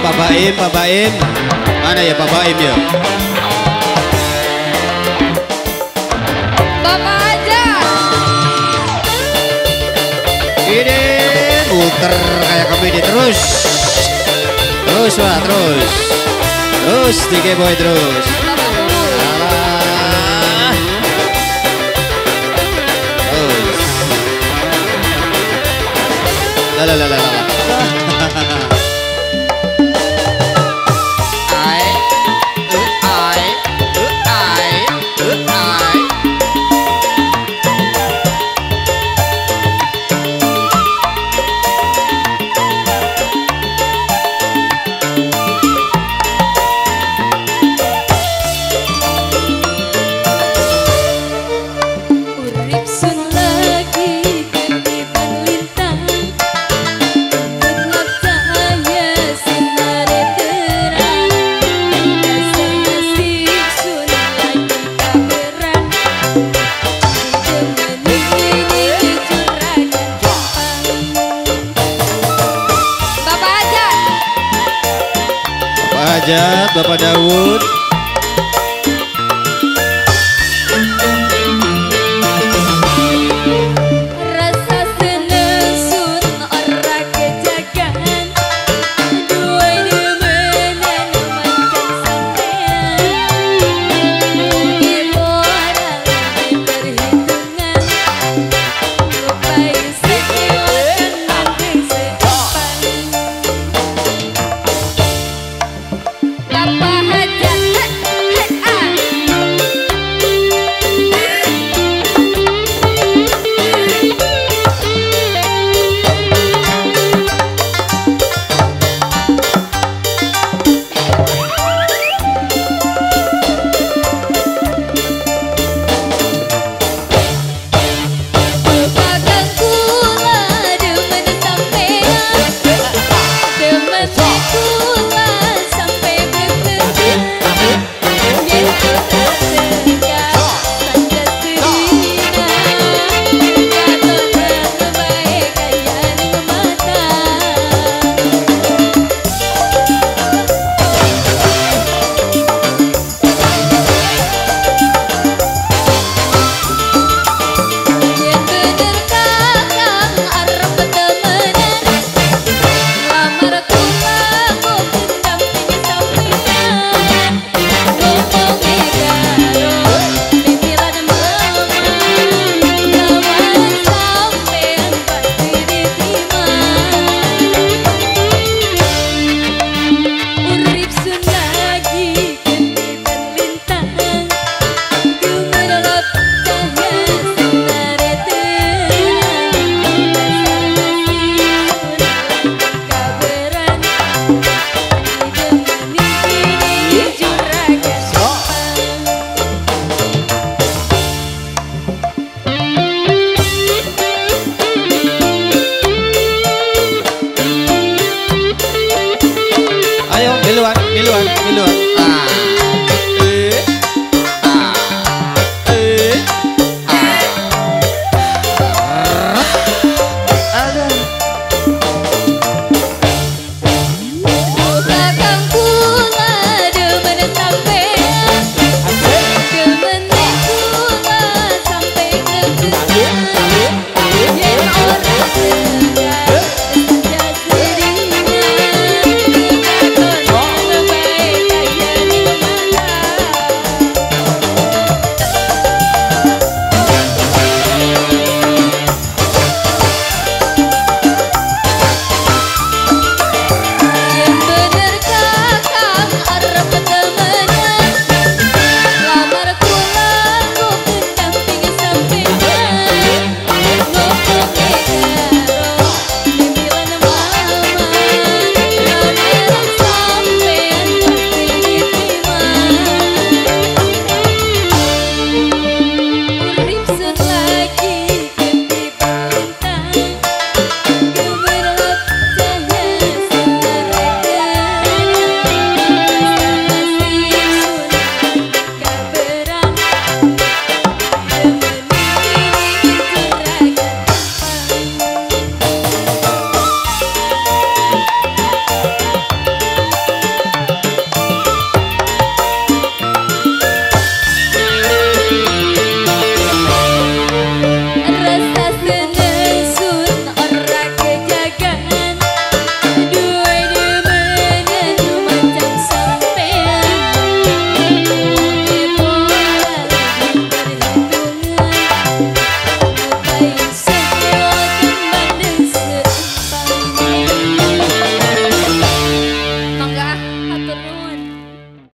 Pak Baim, Pak Baim. Mana ya Pak Baim ya? Bapak aja. Ini muter kayak komedi terus. Terus Pak, terus. Terus tiga boy terus. Alah. Terus. Lah Hajat, Bapak Dawud, Milo. Ah.